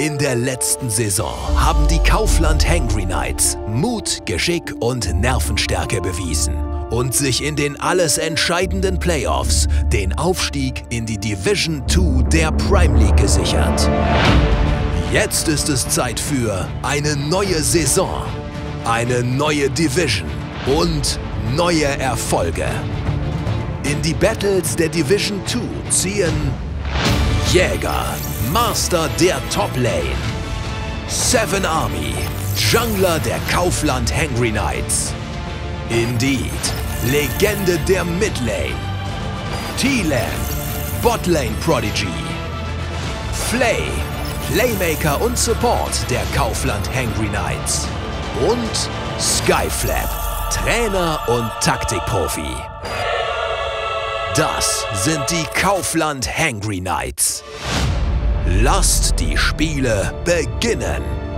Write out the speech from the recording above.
In der letzten Saison haben die Kaufland Hangry Knights Mut, Geschick und Nervenstärke bewiesen und sich in den alles entscheidenden Playoffs den Aufstieg in die Division 2 der Prime League gesichert. Jetzt ist es Zeit für eine neue Saison, eine neue Division und neue Erfolge. In die Battles der Division 2 ziehen Jäger, Master der Top Lane. Seven Army, Jungler der Kaufland Hangry Knights. Indeed, Legende der Midlane. T-Lamp, Botlane Prodigy. Flay, Playmaker und Support der Kaufland Hangry Knights. Und Skyflap, Trainer und Taktikprofi. Das sind die Kaufland Hangry Knights. Lasst die Spiele beginnen!